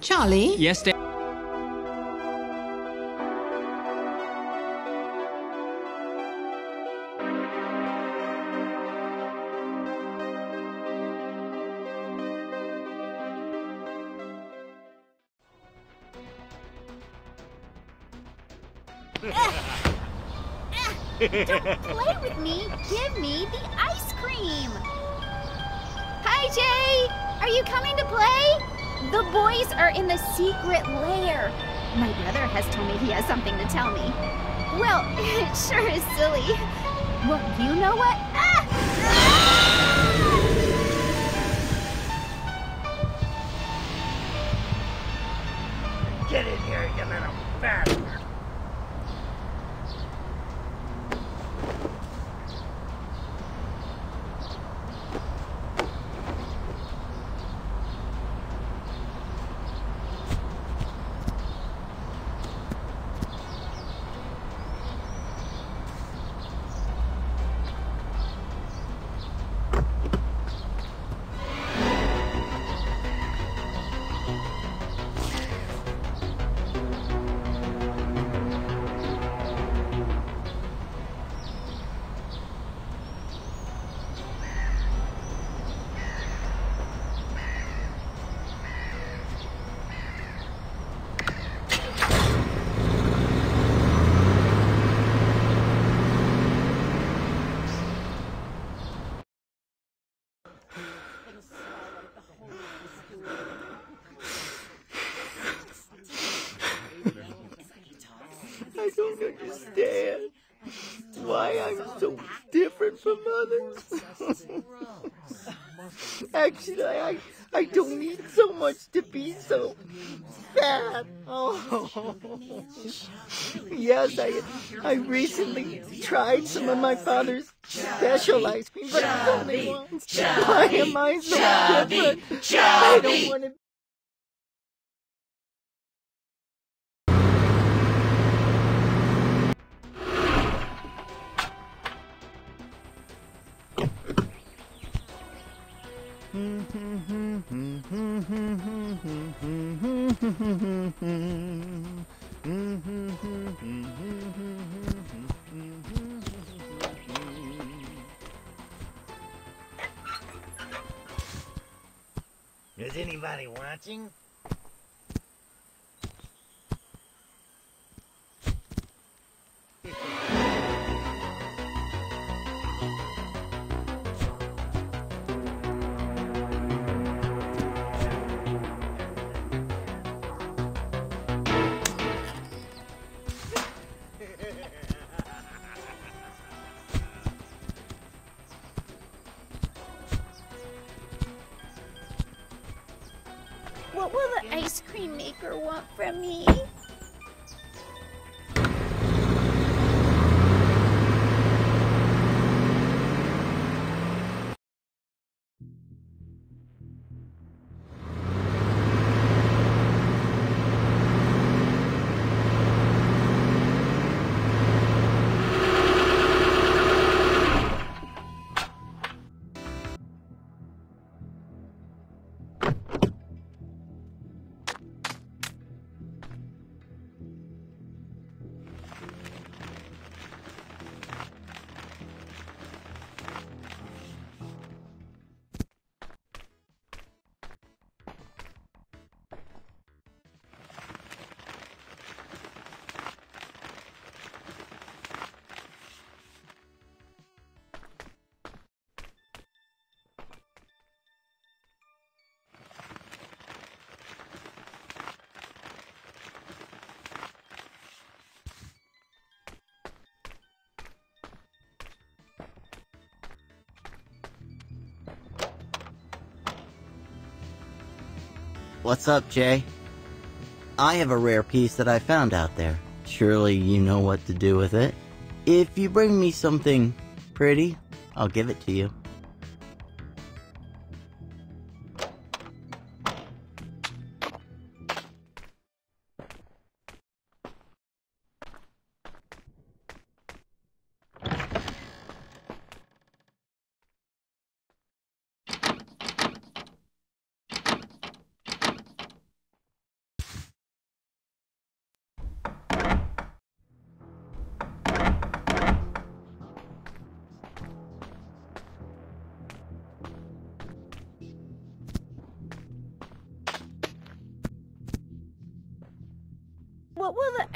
Charlie? Yes, Dad. Don't play with me. Give me the ice cream. Hi, Jay. Are you coming to play? The boys are in the secret lair. My brother has told me he has something to tell me. Well, it sure is silly. Well, you know what? So fat. Oh. Yes, I, I recently tried some of my father's special ice cream, but it's only once. Why am I so different? I don't want to Is anybody watching? Me? What's up, Jay? I have a rare piece that I found out there. Surely you know what to do with it. If you bring me something pretty, I'll give it to you.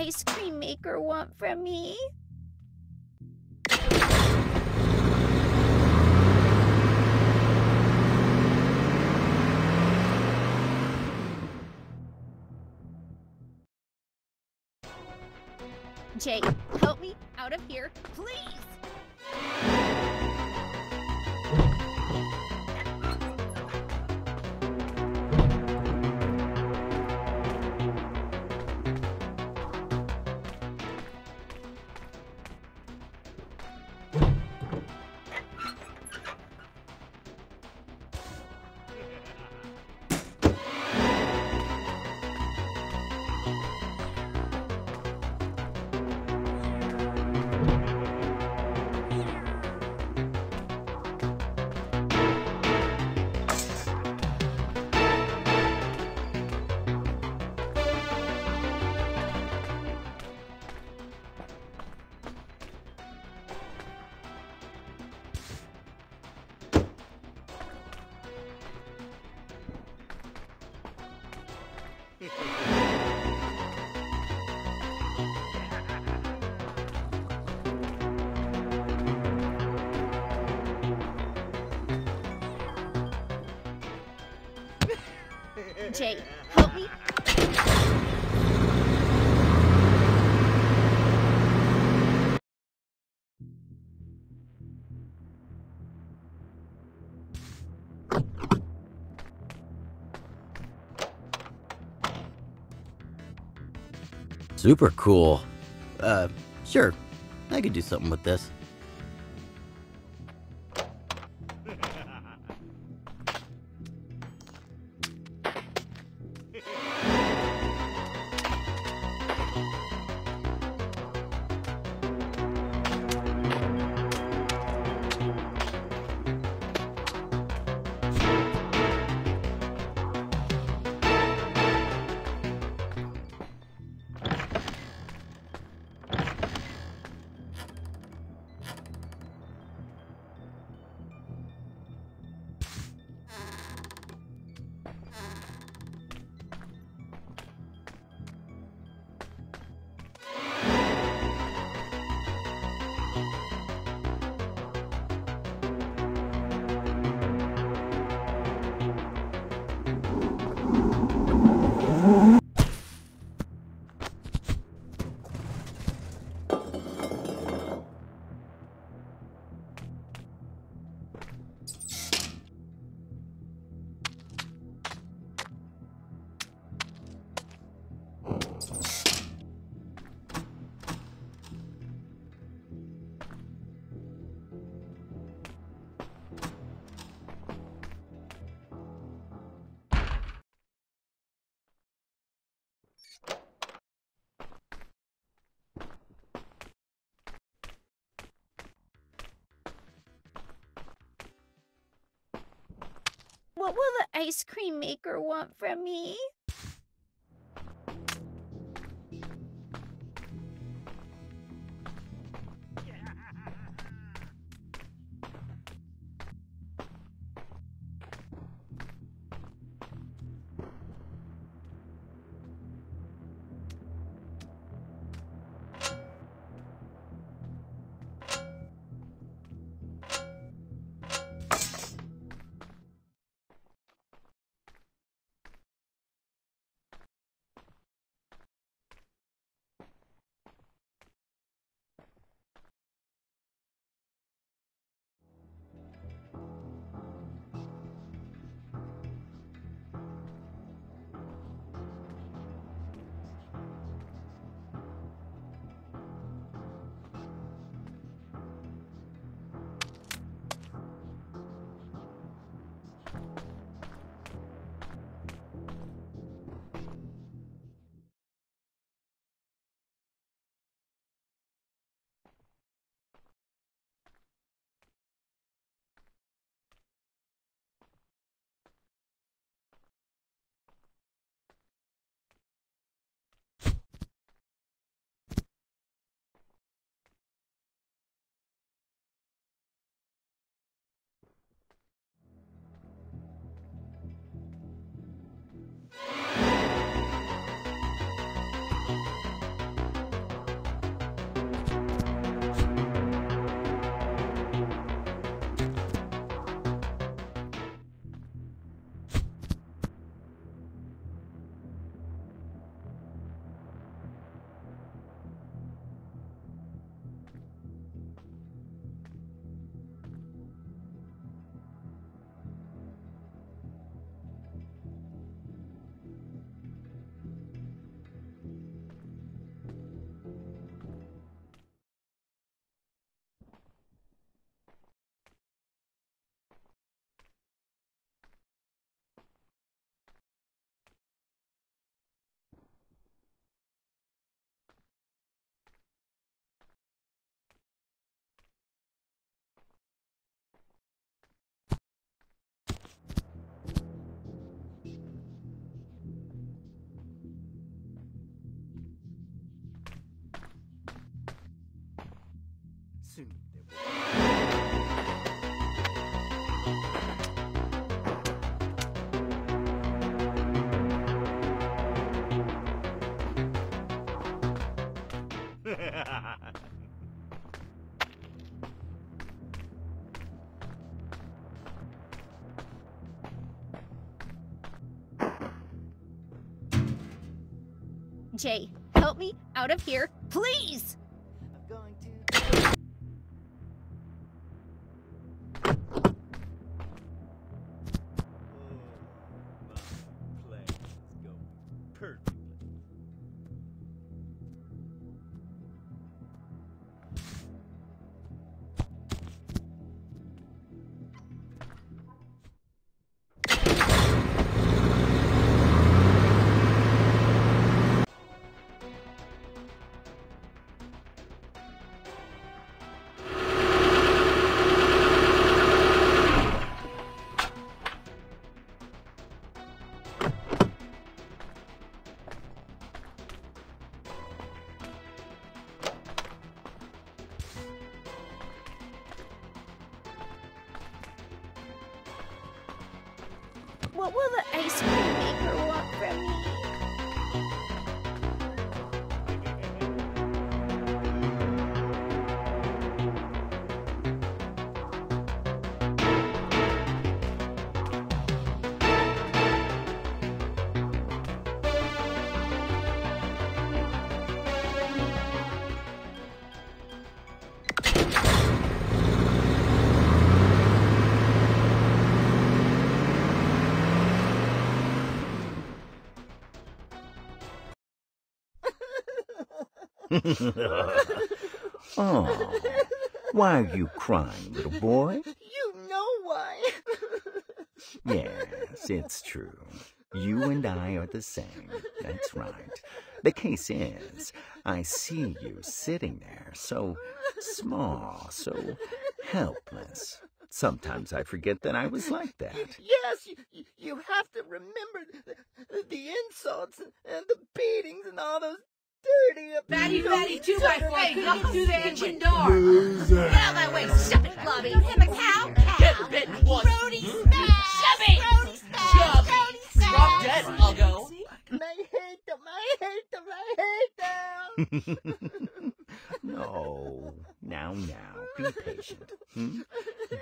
Ice cream maker want from me? Jay, help me out of here, please! Help me. Super cool. Uh, sure. I could do something with this. What will the ice cream maker want from me? Jay, help me out of here, please! oh, why are you crying, little boy? You know why. Yes, it's true. You and I are the same. That's right. The case is, I see you sitting there, so small, so helpless. Sometimes I forget that I was like that. yes, you, you- have to remember the, the insults and the beatings and all those dirty Fatty, fatty, two by four, Hey, couldn't get through the sandwich. kitchen door. Get out of my way, stop it, Blobby. Don't have a cow, cow. Get bitten once. Brody smash. Shove it. Brody smash. Shove it. Brody Drop dead, I'll go. I hate them. I hate them. I hate them. no, now, now, be patient. Hmm?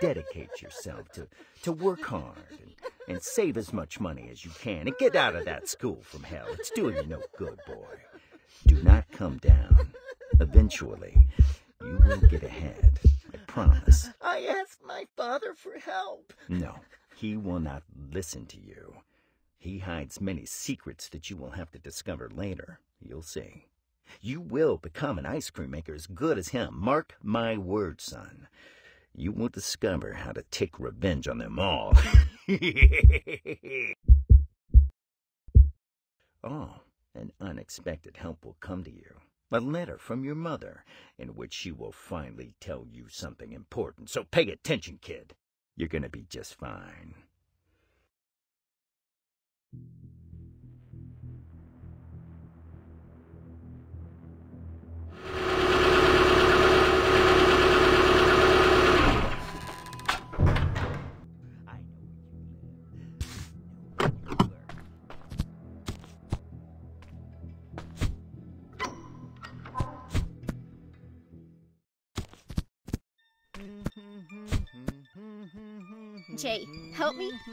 Dedicate yourself to, to work hard and, and save as much money as you can and get out of that school from hell. It's doing you no good, boy. Do not come down. Eventually, you will get ahead. I promise. I asked my father for help. No, he will not listen to you. He hides many secrets that you will have to discover later. You'll see. You will become an ice cream maker as good as him. Mark my words, son. You will discover how to take revenge on them all. oh, an unexpected help will come to you. A letter from your mother, in which she will finally tell you something important. So pay attention, kid. You're gonna be just fine.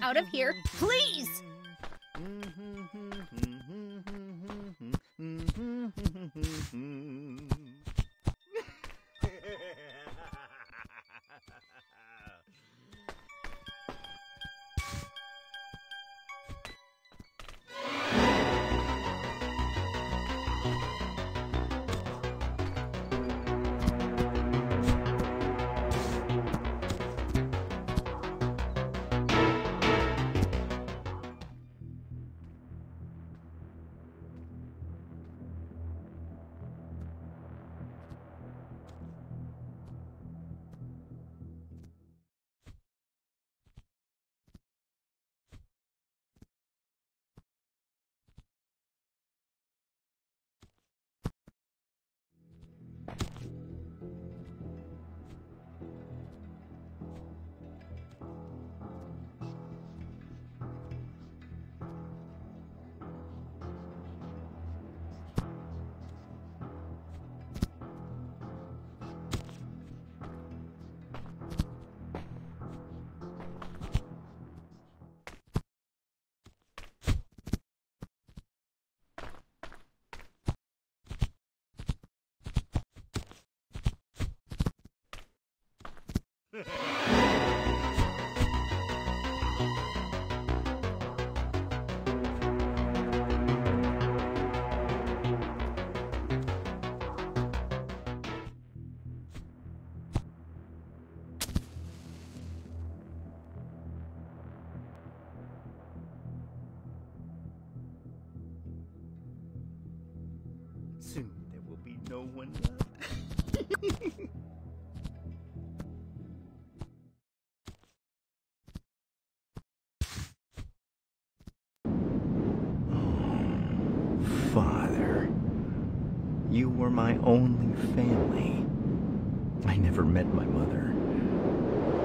Out of here, please! Soon there will be no one left. My only family. I never met my mother,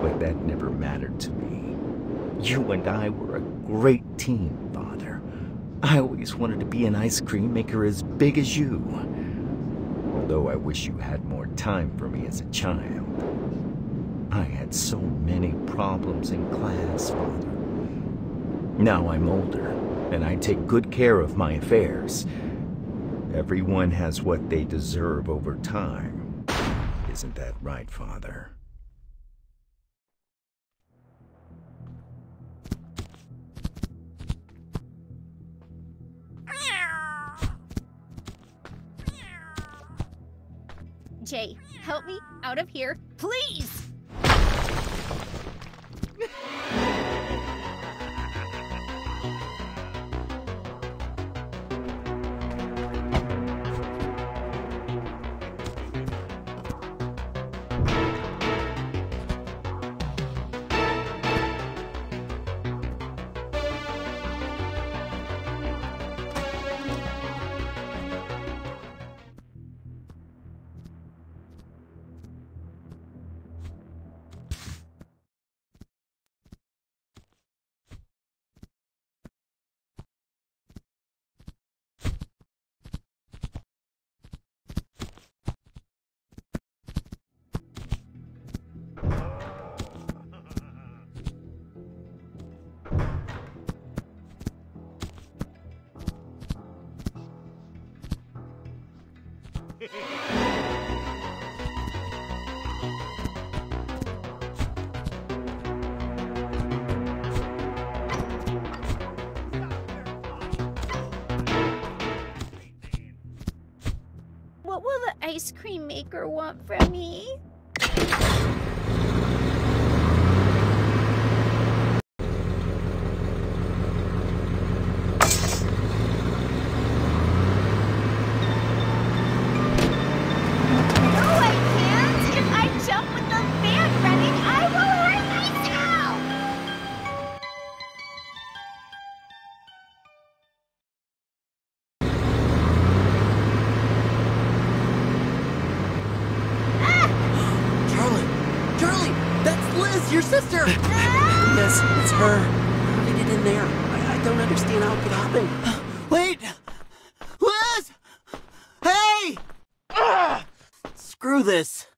but that never mattered to me. You and I were a great team, Father. I always wanted to be an ice cream maker as big as you. Although I wish you had more time for me as a child. I had so many problems in class, Father. Now I'm older, and I take good care of my affairs. Everyone has what they deserve over time. Isn't that right, Father? Jay, help me out of here, please! Maker want from me? This.